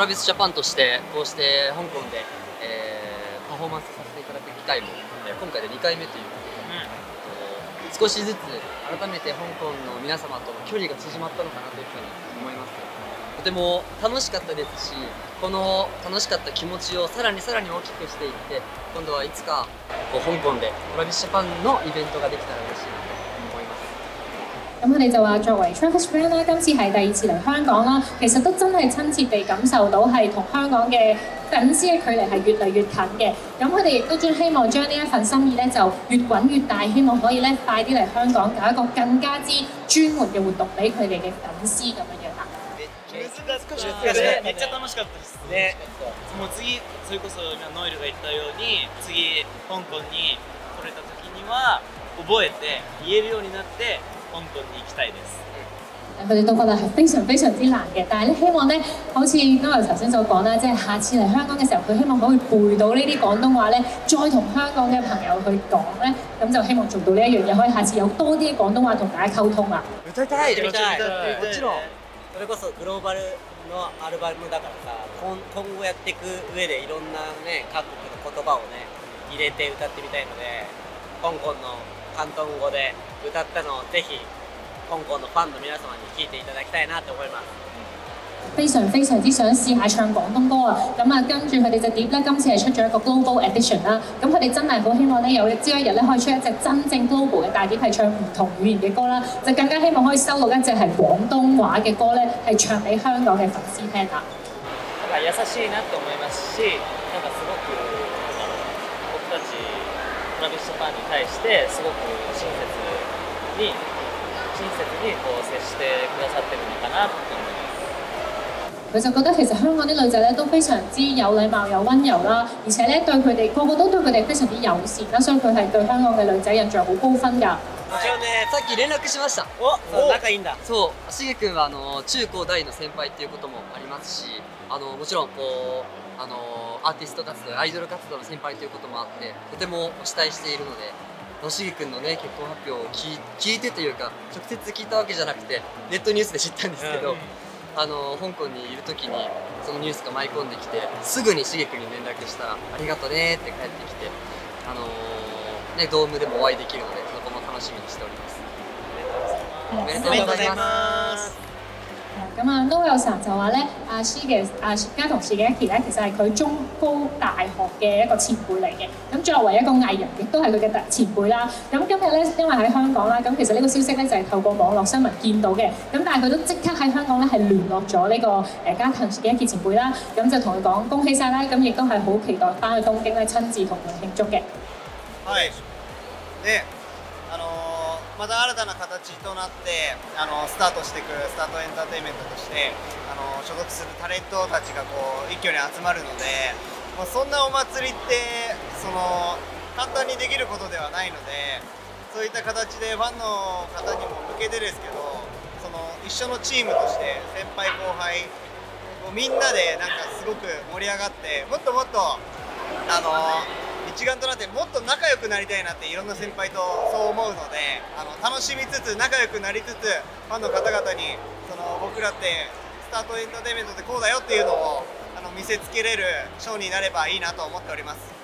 トラビスジャパンとしてこうして香港で、えー、パフォーマンスさせていただく機会も、え今回で2回目ということで、うん、少しずつ改めて香港の皆様との距離が縮まったのかなというふうに思います。とても楽しかったですしこの楽しかった気持ちをさらにさらに大きくしていって今度はいつかこう香港でトラビスジャパンのイベントができたら嬉しいな咁佢哋就話作為 Travis Brand 啦，今次係第二次嚟香港啦，其實都真係親切地感受到係同香港嘅粉絲嘅距離係越嚟越近嘅。咁佢哋亦都將希望將呢一份心意咧就越滾越大，希望可以咧快啲嚟香港搞一個更加之專門嘅活動俾佢哋嘅粉絲咁樣樣啦。めっちゃ楽しかったですね。もう次それこそ今ノイルが言ったように次香港に来れた時には覚えて言えるようになって 香港に行きたいです。佢哋都覺得係非常非常之難嘅，但係咧希望咧，好似 Noah 頭先所講啦，即係下次嚟香港嘅時候，佢希望可以背到呢啲廣東話咧，再同香港嘅朋友去講咧，咁就希望做到呢一樣嘢，可以下次有多啲廣東話同大家溝通啊。歌いたい、歌いたい、もちろん。それこそグローバルのアルバムだからさ、今後やっていく上でいろんなね各国の言葉をね入れて歌ってみたいので、香港の 広東語で歌ったのをぜひ香港のファンの皆様に聴いていただきたいなと思います。非常非常之想試下唱廣東歌啊！咁啊，跟住佢哋隻碟咧，今次係出咗一個 global edition 啦。咁佢哋真係好希望咧，有朝一日咧可以出一隻真正 global 嘅大碟，係唱唔同語言嘅歌啦。就更加希望可以收錄一隻係廣東話嘅歌咧，係唱俾香港嘅粉絲聽啊！優しいなと思いますし、なんかすごく僕たちトラビスジャパンに対してすごく親切に親切にこう接してくださってるのかなと思います。佢就覺得其實香港啲女仔咧都非常之有禮貌、有温柔啦，而且咧對佢哋個個都對佢哋非常之友善啦，所以佢係對香港嘅女仔印象好高分㗎。もちろんね、さっき連絡しました。お、仲いいんだ。そう、しげ君はあの中高大の先輩っていうこともありますし、あのもちろんこうあのアーティスト活動、アイドル活動の先輩ということもあって、とてもお慕いしているので。野重君のね結婚発表を聞聞いてというか直接聞いたわけじゃなくてネットニュースで知ったんですけど、うん、あの香港にいる時にそのニュースが舞い込んできてすぐにしげ君に連絡したら「ありがとね」って帰ってきて、あのー、ね、ドームでもお会いできるので楽しみにしております。おめでとうございます。咁啊，Noel 就話咧，阿 C 嘅阿家同事嘅一期咧，其實係佢中高大學嘅一個前輩嚟嘅。咁作為一個藝人，亦都係佢嘅前輩啦。咁今日咧，因為喺香港啦，咁其實呢個消息咧就係透過網絡新聞見到嘅。咁但係佢都即刻喺香港咧係聯絡咗呢個誒家藤嘅一期前輩啦。咁就同佢講恭喜晒啦。咁亦都係好期待翻去東京咧親自同佢慶祝嘅。係。で、あの また新たな形となってあのスタートしていくスタートエンターテインメントとしてあの所属するタレントたちがこう一挙に集まるのでもうそんなお祭りってその簡単にできることではないのでそういった形でファンの方にも向けてですけどその一緒のチームとして先輩後輩もうみんなでなんかすごく盛り上がってもっともっとあの一丸となってもっと仲良くなりたいなっていろんな先輩とそう思うのであの楽しみつつ仲良くなりつつファンの方々にその僕らってスタートエンターテインメントってこうだよっていうのをあの見せつけれるショーになればいいなと思っております。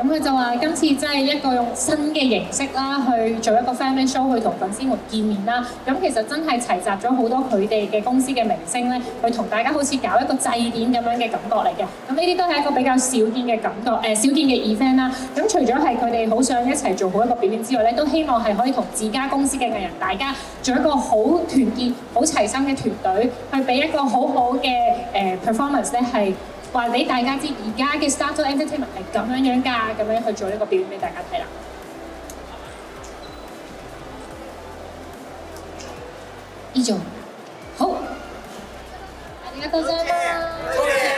咁佢就話今次真係一個用新嘅形式啦，去做一個 family show 去同粉絲們見面啦。咁其實真係齊集咗好多佢哋嘅公司嘅明星咧，去同大家好似搞一個祭典咁樣嘅感覺嚟嘅。咁呢啲都係一個比較少見嘅感覺，誒、呃、少見嘅 event 啦。咁除咗係佢哋好想一齊做好一個表演之外咧，都希望係可以同自家公司嘅藝人大家做一個好團結、好齊心嘅團隊，去俾一個好好嘅誒 performance 咧係。 話俾大家知，而家嘅 Startle Entertainment 係咁樣樣㗎，咁樣去做一個表演俾大家睇啦。以上，好，ありがとうございます。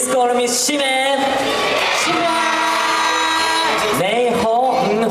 Please call me シメシメネイホン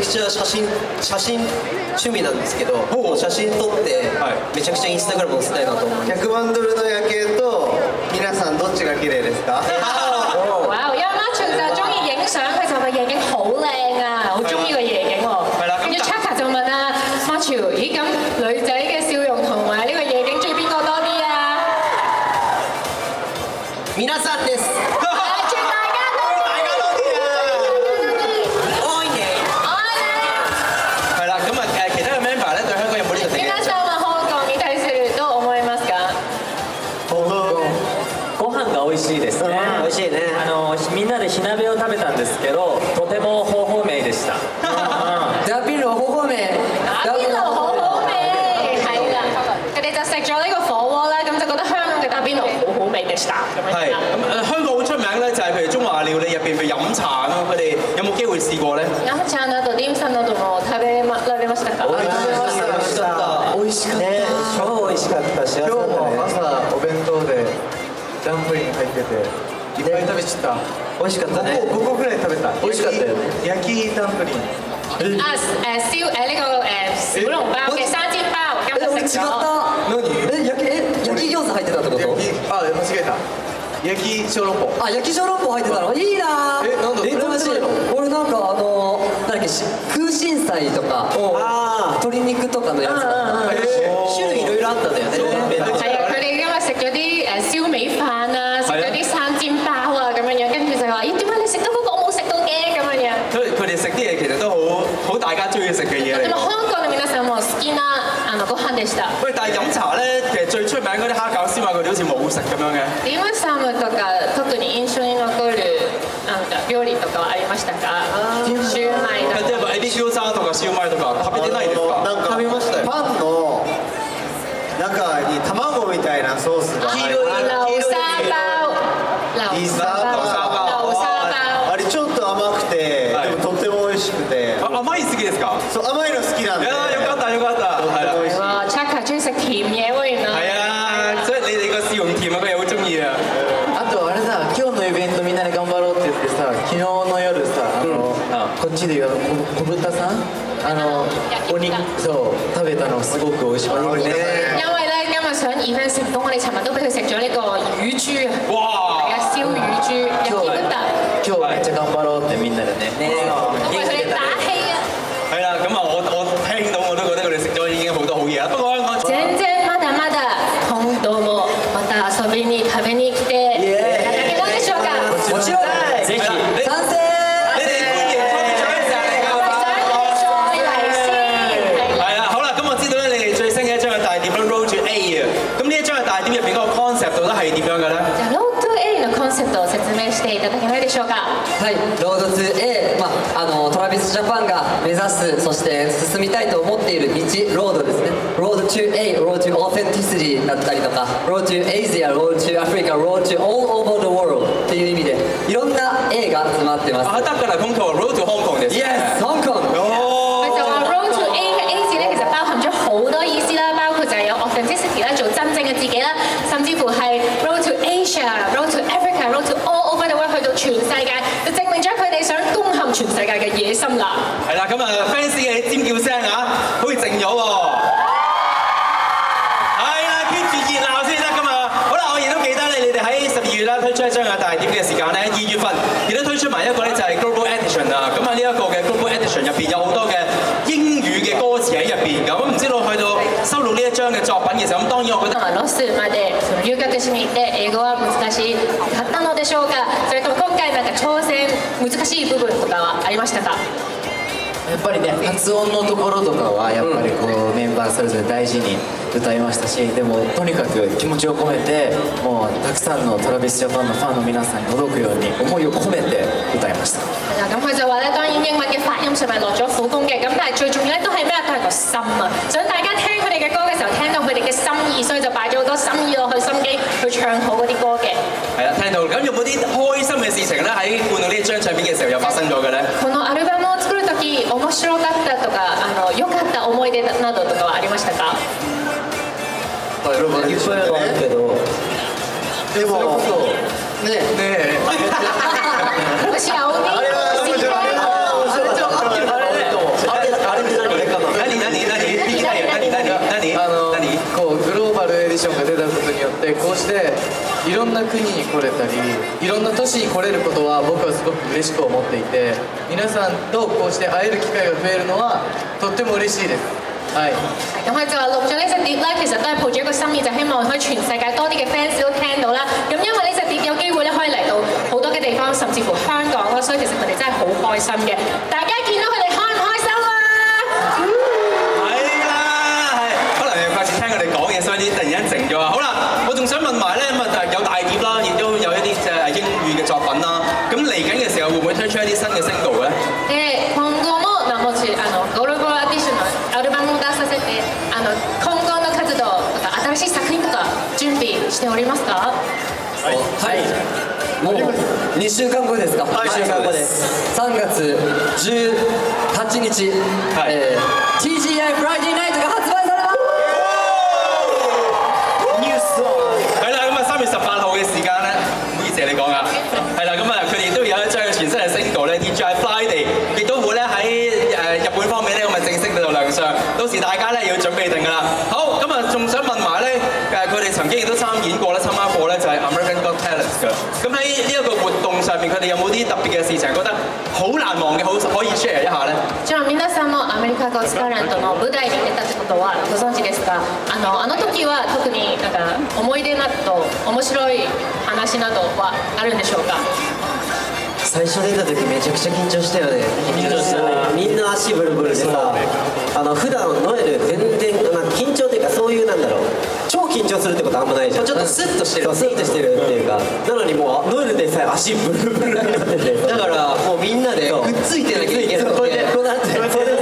くちゃ写真写真趣味なんですけど写真撮ってはい。めちゃくちゃインスタグラム載せたいなと思います。100万ドルの夜景と皆さんどっちが綺麗ですか？哇！因為 Martin 就中意影相，佢就話夜景好靚啊，好中意個夜っぱい食べちゃった。美味しかったね。5個ぐらい食べた。美味しかったよ。ね焼きダンプリン啊誒燒誒呢個誒小籠包嘅生煎包，今日食咗。何？え焼きえ焼き餃子入ってたってこと？あ間違えた。焼き小籠包。あ焼き小籠包入ってたの？い。いなえなんだえ楽しい。俺なんかあのなんだっけ？し空心菜とかあ鶏肉とかのやつだった。種類いろいろあったんだよね誒燒味飯啊，食咗啲生煎包啊咁樣樣，跟住就話：咦點解你食到嗰個我冇食到嘅咁樣樣？佢佢哋食啲嘢其實都好好大家中意食嘅嘢嚟。香港の皆さんも好きなあのご飯でした。喂，但係飲茶咧，其實最出名嗰啲蝦餃燒賣，佢哋好似冇食咁樣嘅。ディムサムとか特に印象に残るなんか料理とかはありましたか？シューマイとか。例えばエビ餃子とかシューマイとか食べてないですか？なんか食べましたよパンの中に卵みたいなソースが入って黄色い流沙包，流沙包，流沙包。あれちょっと甘くて、はいでもとっても美味しくて啊甘い好きですか？そう甘いの好きなんいでやよかったよかった。係啦。美味しい哇，Chaka 中意食甜嘢喎，原來。係啊，所以你哋個笑容甜啊，佢又好中意啊。あとあれだ今日のイベントみんなで頑張ろうって言ってさ昨日の夜さあの、こっちで言うこ小豚さんあのお肉そう食べたのすごく美味しかった美味しいね因為咧今日想 event 成功，我哋尋日都俾佢食咗呢個乳豬啊，哇係！啊燒乳豬，今日今日めっちゃ頑張ろうってみんなでねね為佢哋打氣啊！係啦，咁啊，我我聽到我都覺得佢哋食咗已經好多好嘢啦。不過香港全然まだまだ今度もまた遊びに食べに来ていただけますでしょうか？もちろんぜひ係啦你贊成你哋歡迎 Tommy Joyce 嚟㗎想再嚟先，係啦。係啦，好啦，咁我知道咧，你哋最新嘅一張嘅大碟咧，Road to A 啊，咁呢一張嘅大碟入邊嗰個 concept 到底係點樣嘅咧？じゃあ Road to A のコンセプトを説明していただけないでしょうか？はい、 Road to A、まあ、あのトラビスジャパンが目指す、そして進みたいと思っている道、ロードですね。ロード to A、 Road to Authenticity だったりとか、 Road to Asia、 Road to Africa、 Road to All over the world っていう意味で、いろんな A が詰まってます。啊，得㗎啦，空頭 Road to Hong Kong です。Yes，香港。哦佢就話 Road to A 嘅 A 字咧，其實包含咗好多意思啦，包括就係有 authenticity 啦，做真正嘅自己啦，甚至乎係 Road to Asia、Road to Africa、Road to all over the world 去到全世界，就證明咗佢哋想攻陷全世界嘅野心啦。係啦，咁啊 fans 嘅尖叫聲啊，好似靜咗喎。係啦，keep 住熱鬧先得㗎嘛。好啦，我亦都記得咧，你哋喺十二月啦推出一張嘅大碟嘅時間咧，二月份亦都推出埋一個咧就係 Global Edition 啊。咁啊呢一個嘅 Global Edition 入邊有好多嘅英語嘅歌詞喺入邊㗎。咁唔知道去到收錄呢一張嘅作品嘅時候，咁當然我覺得。ロスまでその留学しに行って英語は難しかったのでしょうかそれとも今回なんか挑戦難しい部分とかはありましたか やっぱりね発音のところとかはやっぱりこう、メンバーそれぞれ大事に歌いましたしでもとにかく気持ちを込めてもうたくさんの TravisJapan のファンの皆さんに届くように思いを込めて歌いました。咁佢就話咧，當然英文嘅發音上面落咗苦功嘅，咁但係最重要咧都係咩？都係個心啊！想大家聽佢哋嘅歌嘅時候，聽到佢哋嘅心意，所以就擺咗好多心意落去，心機去唱好嗰啲歌嘅。係啦，聽到咁有冇啲開心嘅事情咧？喺灌到呢一張唱片嘅時候又發生咗嘅咧？時面白かったとかあの良かった思い出などとかはありましたか？いっぱいあるけど。でもね。ねもし青であれは面白い？あれあれあれあれかな何何何聞きたい？よ何何何あの何こうグローバルエディションが出たことによってこうしていろんな国に来れたりいろんな都市に来れることは僕はすごく嬉しく思っていて皆さんとこうして會える機會が増えるのはとっても嬉しいですはい咁佢就話錄咗呢隻碟咧，其實都係抱住一個心意，就希望可以全世界多啲嘅 fans 都聽到啦。咁因為呢隻碟有機會咧，可以嚟到好多嘅地方，甚至乎香港啦，所以其實佢哋真係好開心嘅。大家しておりますか？はい。もう2週間後ですか？はい。2週間後です3月18日、はい。えー TGI 好難忘嘅，好可以 share 一下咧？じゃあ皆さんもアメリカゴッツタレントの舞台に出たってことはご存知ですか？あのあの時は特になんか思い出など面白い話などはあるんでしょうか？最初出た時めちゃくちゃ緊張したよね。みんな足ブルブルでさあの普段ノエル全然なんか緊張っていうかそういうなんだろう。超緊張するってことあんまないじゃん。ちょっとスッとしてる。スッとしてるっていうか。なのにもうノエルでさえ足ブルブルになってて。だからもうみんなでくっついてなきゃいけないこうやってこうなって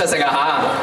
出色啊嚇！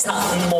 Pakistan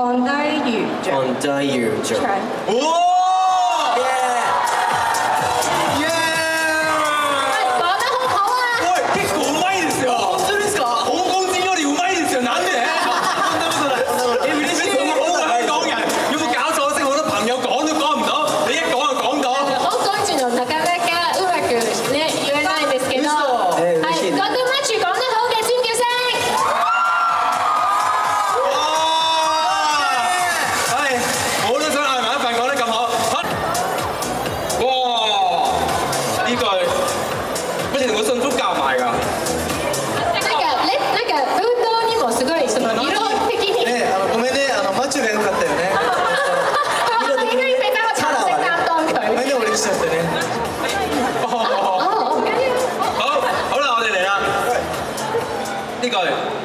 On Dayu Joe. Try. Whoa!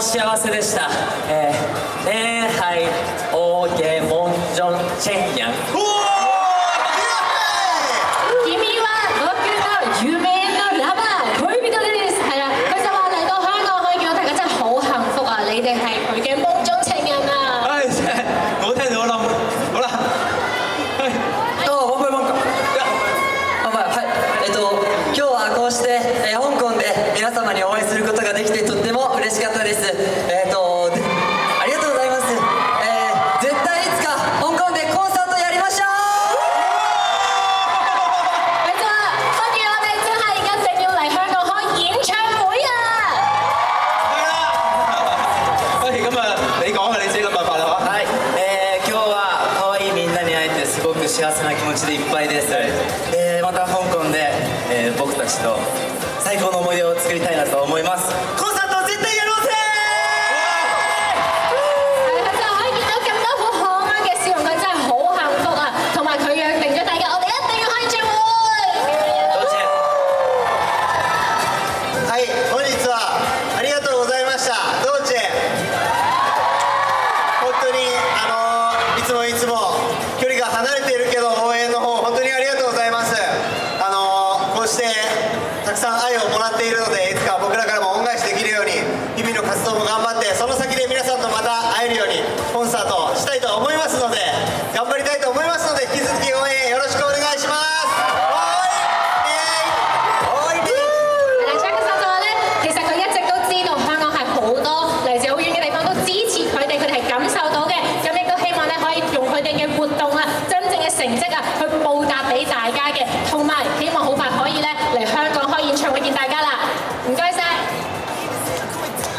幸せでした、えでいっぱいです、また香港で、えー、僕たちと最高の思い出を作りたいなと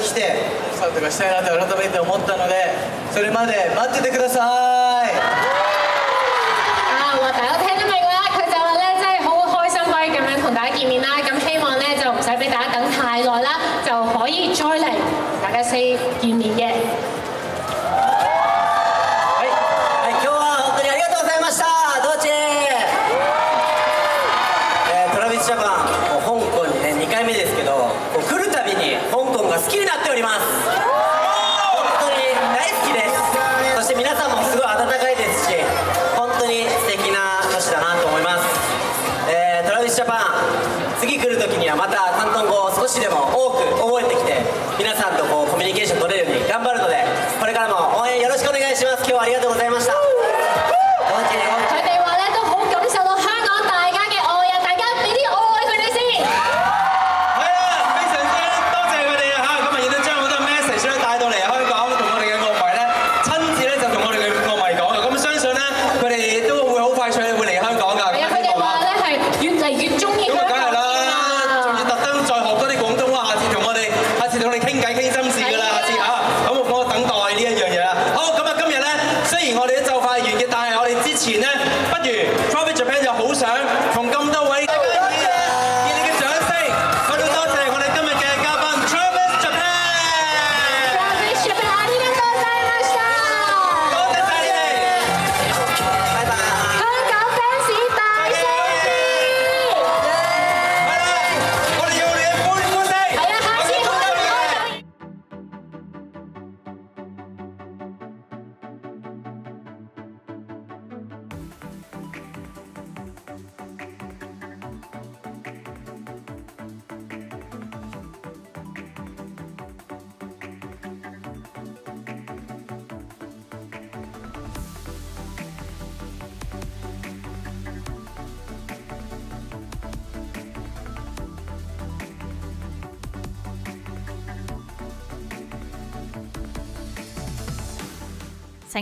に来てコンサートがしたいなと改めて思ったのでそれまで待っててください。啊我大大ジャパン。